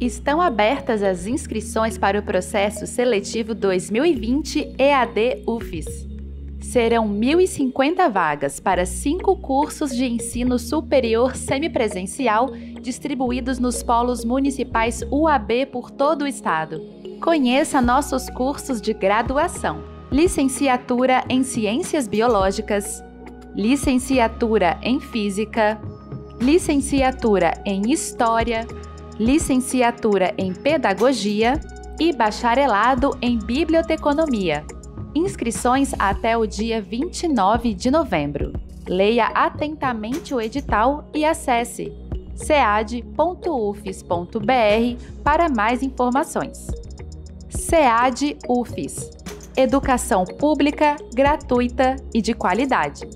Estão abertas as inscrições para o processo seletivo 2020 EAD UFES. Serão 1.050 vagas para cinco cursos de ensino superior semipresencial distribuídos nos polos municipais UAB por todo o estado. Conheça nossos cursos de graduação: Licenciatura em Ciências Biológicas, Licenciatura em Física, Licenciatura em História licenciatura em Pedagogia e bacharelado em Biblioteconomia. Inscrições até o dia 29 de novembro. Leia atentamente o edital e acesse cead.ufes.br para mais informações. SEAD UFES Educação pública, gratuita e de qualidade.